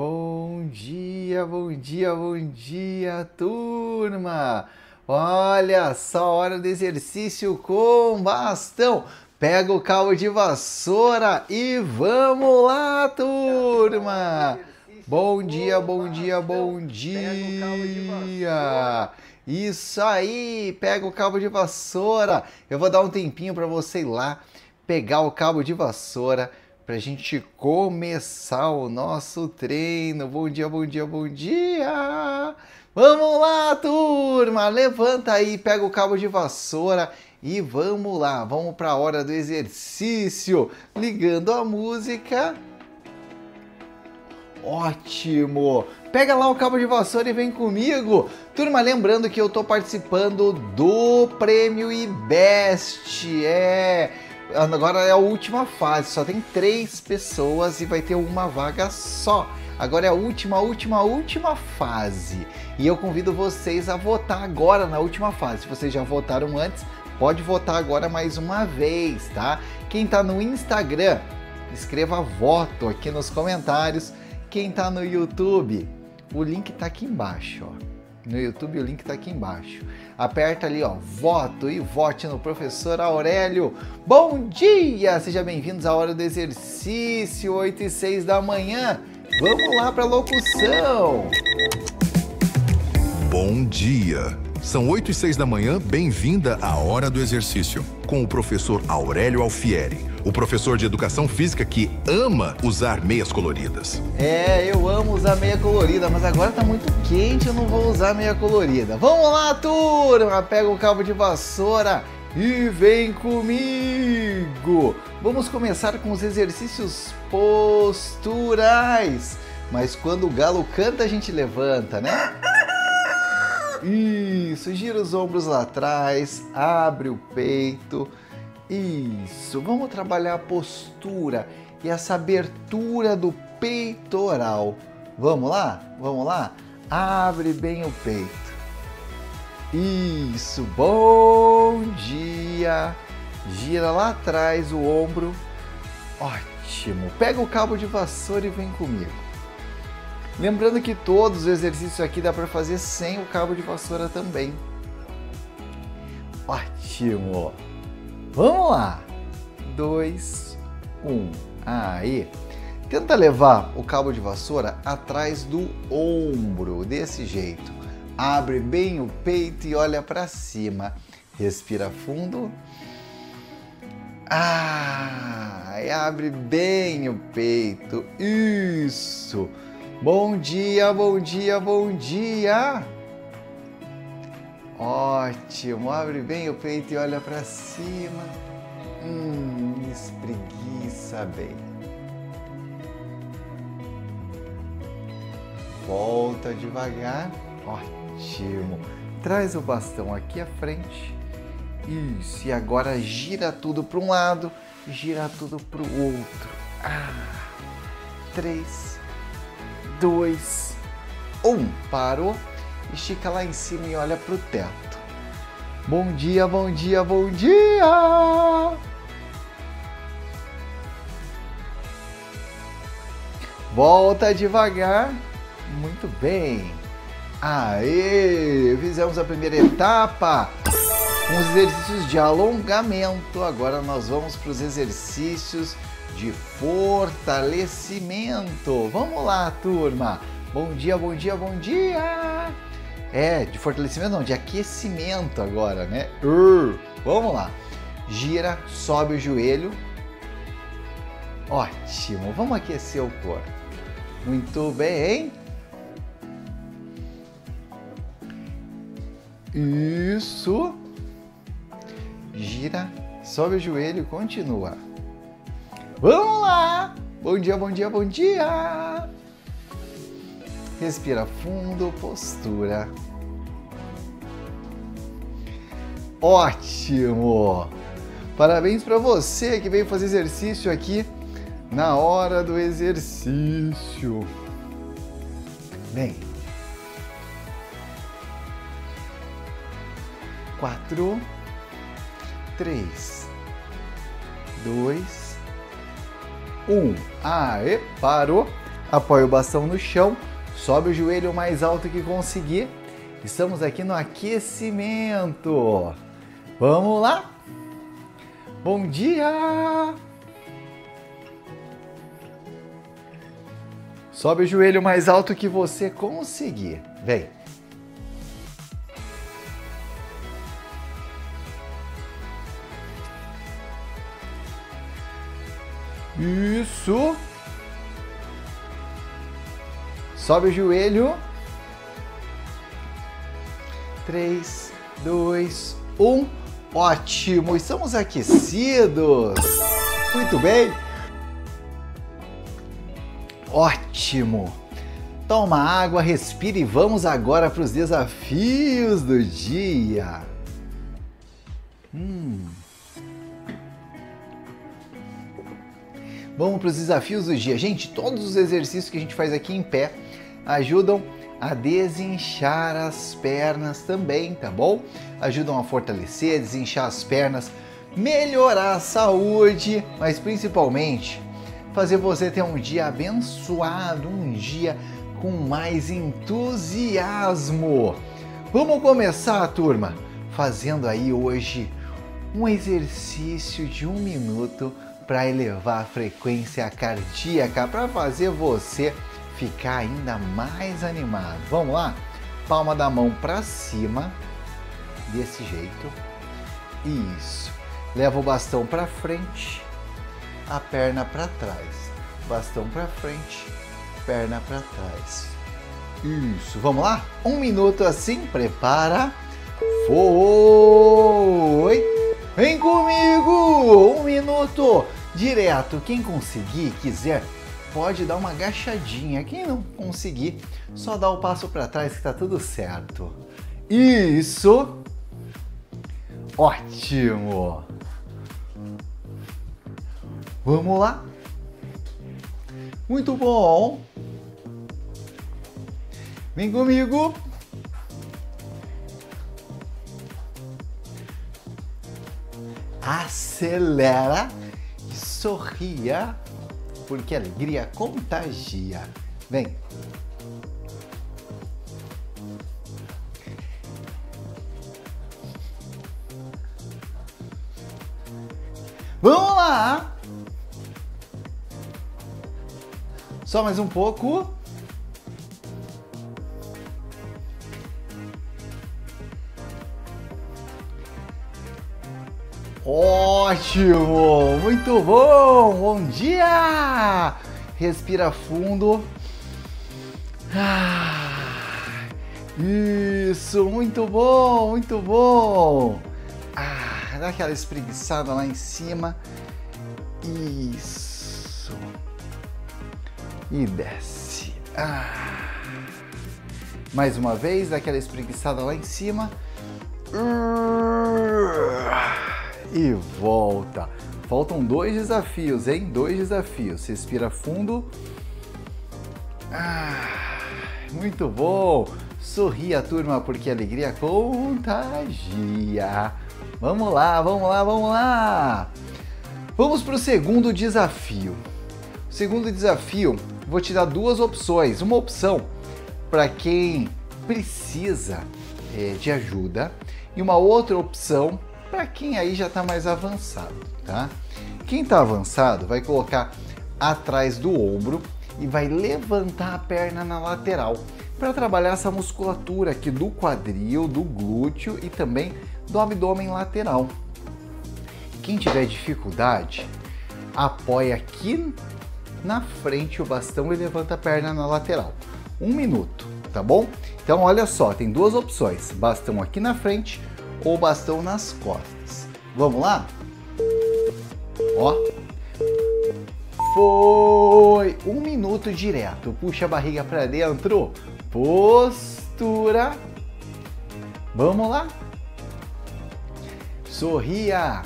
Bom dia, bom dia, bom dia, turma! Olha só, hora do exercício com bastão. Pega o cabo de vassoura e vamos lá, turma! Bom dia, bom dia, bom dia! Isso aí, pega o cabo de vassoura. Eu vou dar um tempinho para você ir lá pegar o cabo de vassoura para a gente começar o nosso treino. Bom dia, bom dia, bom dia! Vamos lá, turma! Levanta aí, pega o cabo de vassoura e vamos lá. Vamos para a hora do exercício. Ligando a música. Ótimo! Pega lá o cabo de vassoura e vem comigo. Turma, lembrando que eu estou participando do Prêmio IBEST. É, agora é a última fase, só tem três pessoas e vai ter uma vaga só. Agora é a última, última, última fase. E eu convido vocês a votar agora na última fase. Se vocês já votaram antes, pode votar agora mais uma vez, tá? Quem está no Instagram, escreva voto aqui nos comentários. Quem está no YouTube, o link está aqui embaixo, ó. No YouTube o link está aqui embaixo. Aperta ali, ó, voto e vote no professor Aurélio. Bom dia! Sejam bem-vindos à hora do exercício, 8 e 6 da manhã. Vamos lá para locução. Bom dia! São 8 e 6 da manhã, bem-vinda à Hora do Exercício, com o professor Aurélio Alfieri, o professor de educação física que ama usar meias coloridas. É, eu amo usar meia colorida, mas agora tá muito quente, eu não vou usar meia colorida. Vamos lá, turma! Pega o cabo de vassoura e vem comigo! Vamos começar com os exercícios posturais. Mas quando o galo canta, a gente levanta, né? Isso, gira os ombros lá atrás, abre o peito. Isso, vamos trabalhar a postura e essa abertura do peitoral. Vamos lá? Vamos lá? Abre bem o peito. Isso, bom dia. Gira lá atrás o ombro. Ótimo. Pega o cabo de vassoura e vem comigo. Lembrando que todos os exercícios aqui dá para fazer sem o cabo de vassoura também. Ótimo! Vamos lá! Dois, um. Aí. Tenta levar o cabo de vassoura atrás do ombro, desse jeito. Abre bem o peito e olha para cima. Respira fundo. Ah, abre bem o peito. Isso. Bom dia, bom dia, bom dia! Ótimo, abre bem o peito e olha para cima. Hum, espreguiça bem. Volta devagar. Ótimo. Traz o bastão aqui à frente. Isso, e agora gira tudo para um lado, gira tudo para o outro. Ah, três, dois, um. Parou. Estica lá em cima e olha para o teto. Bom dia, bom dia, bom dia! Volta devagar. Muito bem. Aê! Fizemos a primeira etapa com os exercícios de alongamento. Agora nós vamos para os exercícios de fortalecimento. Vamos lá, turma. Bom dia, bom dia, bom dia. É, de fortalecimento não, de aquecimento agora, né? Uh, vamos lá. Gira, sobe o joelho. Ótimo. Vamos aquecer o corpo. Muito bem. Isso. Gira, sobe o joelho, continua. Vamos lá! Bom dia, bom dia, bom dia! Respira fundo, postura. Ótimo! Parabéns para você que veio fazer exercício aqui na hora do exercício. Bem. Quatro, três, dois, um. Aê, parou. Apoie o bastão no chão, sobe o joelho o mais alto que conseguir. Estamos aqui no aquecimento. Vamos lá? Bom dia! Sobe o joelho mais alto que você conseguir. Vem. Isso. Sobe o joelho. 3, 2, 1. Ótimo, estamos aquecidos. Muito bem. Ótimo. Toma água, respire e vamos agora para os desafios do dia. Hum. Vamos para os desafios do dia. Gente, todos os exercícios que a gente faz aqui em pé ajudam a desinchar as pernas também, tá bom? Ajudam a fortalecer, desinchar as pernas, melhorar a saúde, mas principalmente fazer você ter um dia abençoado, um dia com mais entusiasmo. Vamos começar, turma, fazendo aí hoje um exercício de um minuto para elevar a frequência cardíaca, para fazer você ficar ainda mais animado. Vamos lá? Palma da mão para cima, desse jeito. Isso. Leva o bastão para frente, a perna para trás. Bastão para frente, perna para trás. Isso. Vamos lá? Um minuto assim. Prepara. Foi. Vem comigo. Um minuto direto. Quem conseguir, quiser, pode dar uma agachadinha. Quem não conseguir, só dá o passo para trás que tá tudo certo. Isso! Ótimo! Vamos lá? Muito bom! Vem comigo! Acelera! sorria, porque alegria contagia. Vem. Vamos lá! Só mais um pouco. Ótimo! Muito bom! Bom dia! Respira fundo. Ah, isso, muito bom, muito bom. Ah, dá aquela espreguiçada lá em cima. Isso. E desce. Ah. Mais uma vez, dá aquela espreguiçada lá em cima. E volta. Faltam dois desafios, hein? Dois desafios. Respira fundo. Ah, muito bom. Sorria, turma, porque a alegria contagia. Vamos lá, vamos lá, vamos lá. Vamos para o segundo desafio. O segundo desafio, vou te dar duas opções. Uma opção para quem precisa é, de ajuda e uma outra opção para quem aí já está mais avançado, tá? Quem está avançado vai colocar atrás do ombro e vai levantar a perna na lateral para trabalhar essa musculatura aqui do quadril, do glúteo e também do abdômen lateral. Quem tiver dificuldade, apoia aqui na frente o bastão e levanta a perna na lateral. Um minuto, tá bom? Então olha só, tem duas opções: bastão aqui na frente ou bastão nas costas. Vamos lá? Ó. Foi um minuto direto. Puxa a barriga para dentro. Postura. Vamos lá? Sorria.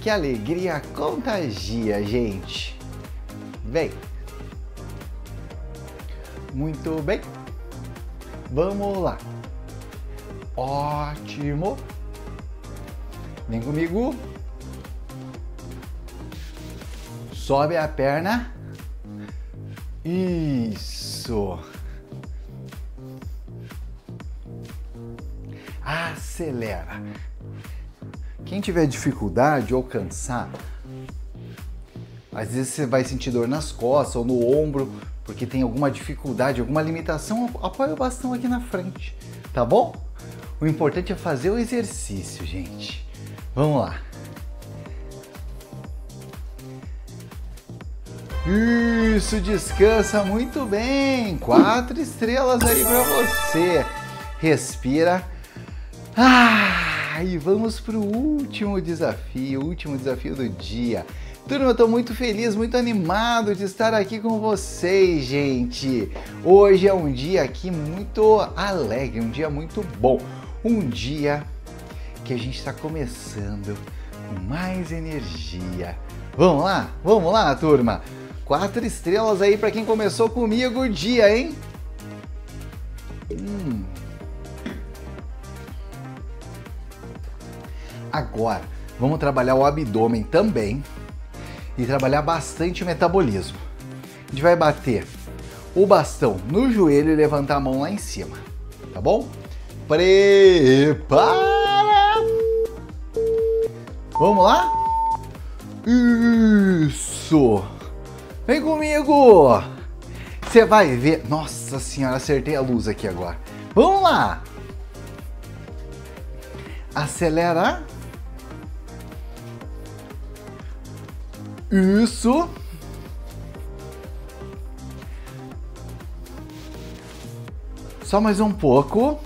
Que alegria contagia, gente. Vem. Muito bem. Vamos lá. Ótimo. Vem comigo. Sobe a perna. Isso. Acelera. Quem tiver dificuldade ou cansar, às vezes você vai sentir dor nas costas ou no ombro, porque tem alguma dificuldade, alguma limitação, apoia o bastão aqui na frente, tá bom? O importante é fazer o exercício, gente. Vamos lá. Isso, descansa muito bem. Quatro estrelas aí para você. Respira. Ah, e vamos para o último desafio, último desafio do dia. Turma, eu tô muito feliz, muito animado de estar aqui com vocês, gente. Hoje é um dia aqui muito alegre, um dia muito bom. Um dia que a gente está começando com mais energia. Vamos lá? Vamos lá, turma? Quatro estrelas aí para quem começou comigo o dia, hein? Hum. Agora, vamos trabalhar o abdômen também e trabalhar bastante o metabolismo. A gente vai bater o bastão no joelho e levantar a mão lá em cima, tá bom? Prepara! Vamos lá? Isso! Vem comigo! Você vai ver. Nossa senhora, acertei a luz aqui agora. Vamos lá! Acelera. Isso. Só mais um pouco.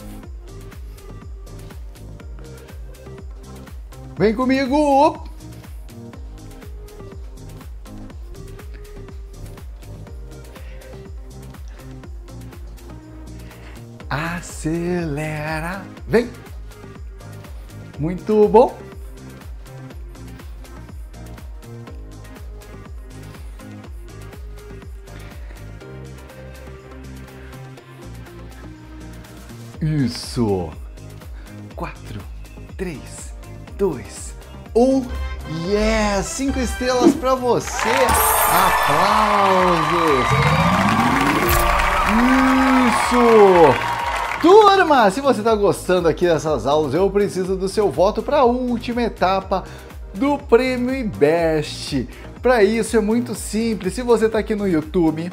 Vem comigo. Acelera. Vem. Muito bom. Isso. Quatro, três, dois, um. Yes! Cinco estrelas para você. Aplausos. Isso. Turma, se você está gostando aqui dessas aulas, eu preciso do seu voto para a última etapa do Prêmio IBEST. Para isso é muito simples. Se você está aqui no YouTube,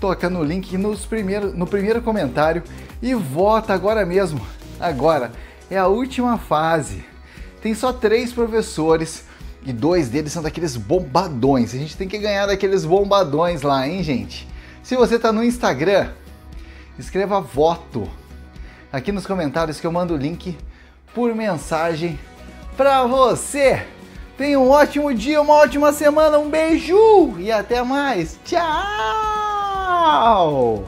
toca no link nos primeiro, no primeiro comentário e vota agora mesmo. Agora é a última fase. Tem só três professores e dois deles são daqueles bombadões. A gente tem que ganhar daqueles bombadões lá, hein, gente? Se você está no Instagram, escreva voto aqui nos comentários que eu mando o link por mensagem para você. Tenha um ótimo dia, uma ótima semana, um beijo e até mais. Tchau! Wow!